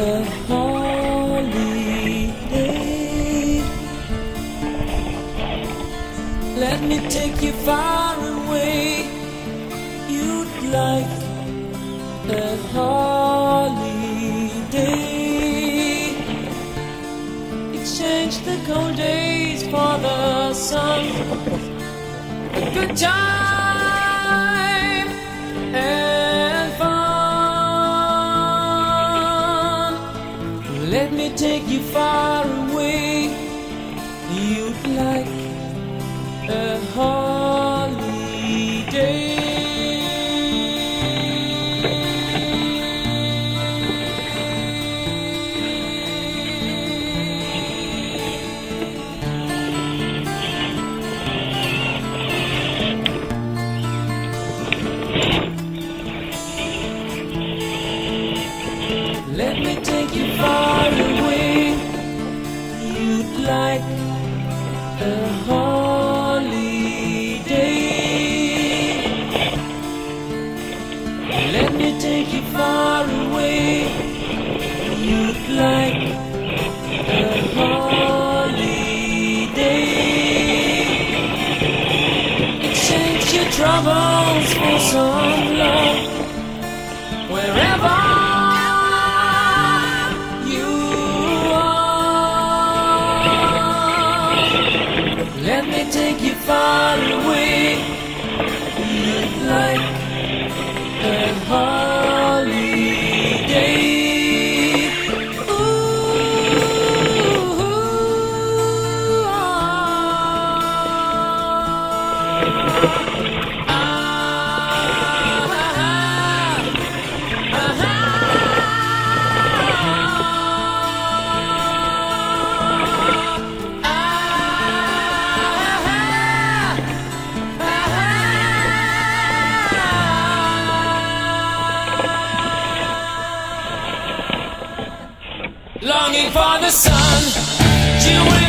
a holiday. Let me take you far away. You'd like a holiday. Exchange the cold days for the sun. A good time Let me take you far away. You'd like a holiday. Like a holiday. Let me take you far away. You'd like Longing for the sun.